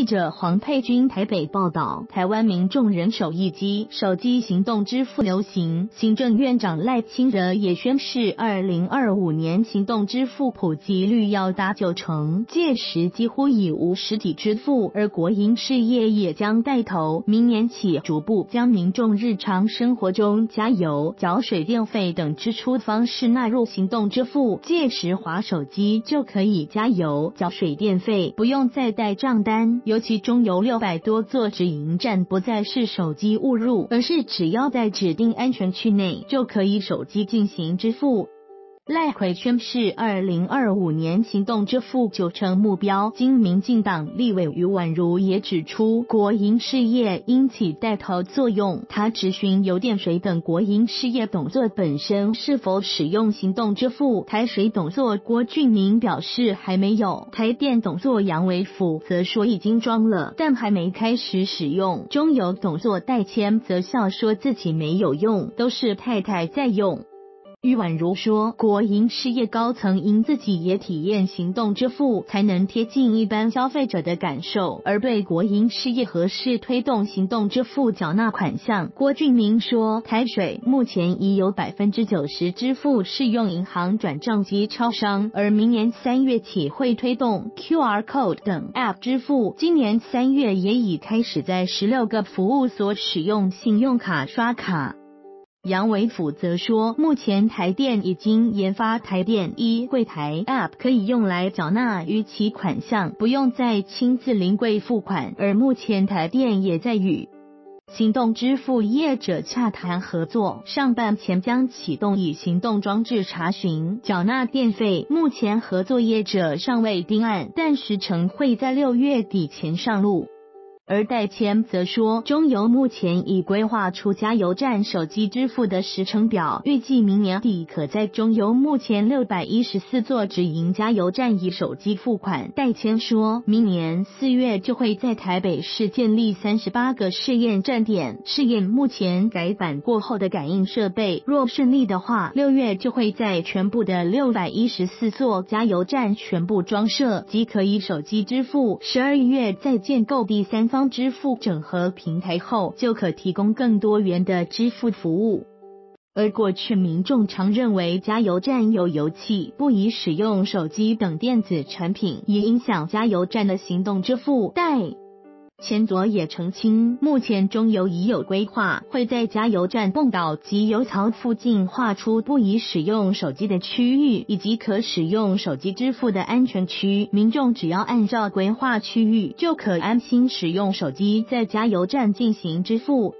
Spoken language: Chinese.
记者黄佩君台北报道，台湾民众人手一机，手机行动支付流行。行政院长赖清德也宣示，二零二五年行动支付普及率要达九成，届时几乎已无实体支付。而国营事业也将带头，明年起逐步将民众日常生活中加油、缴水电费等支出方式纳入行动支付，届时划手机就可以加油、缴水电费，不用再带账单。尤其中油六百多座直营站不再是手机误入，而是只要在指定安全区内就可以手机进行支付。赖奎宣示，二零二五年行动支付九成目标。经民进党立委余婉如也指出，国营事业应起带头作用。他质询油电水等国营事业董座本身是否使用行动支付。台水董座郭俊明表示还没有。台电董座杨伟甫则说已经装了，但还没开始使用。中油董座戴谦则笑说自己没有用，都是太太在用。玉婉如说，国营事业高层应自己也体验行动支付，才能贴近一般消费者的感受。而对国营事业合适推动行动支付缴纳款项，郭俊明说，台水目前已有百分之九十支付是用银行转账及超商，而明年三月起会推动 QR code 等 App 支付，今年三月也已开始在十六个服务所使用信用卡刷卡。杨伟甫则说，目前台电已经研发台电一柜台 App，可以用来缴纳逾期款项，不用再亲自临柜付款。而目前台电也在与行动支付业者洽谈合作，上半前将启动以行动装置查询缴纳电费。目前合作业者尚未定案，但时程会在六月底前上路。而戴谦则说，中油目前已规划出加油站手机支付的时程表，预计明年底可在中油目前六百一十四座直营加油站以手机付款。戴谦说，明年四月就会在台北市建立三十八个试验站点，试验目前改版过后的感应设备。若顺利的话，六月就会在全部的六百一十四座加油站全部装设，即可以手机支付。十二月再建构第三方。支付整合平台后，就可提供更多元的支付服务。而过去民众常认为加油站有油气，不宜使用手机等电子产品，也影响加油站的行动支付。但前佐也澄清，目前中油已有规划，会在加油站泵岛及油槽附近划出不宜使用手机的区域，以及可使用手机支付的安全区。民众只要按照规划区域，就可安心使用手机在加油站进行支付。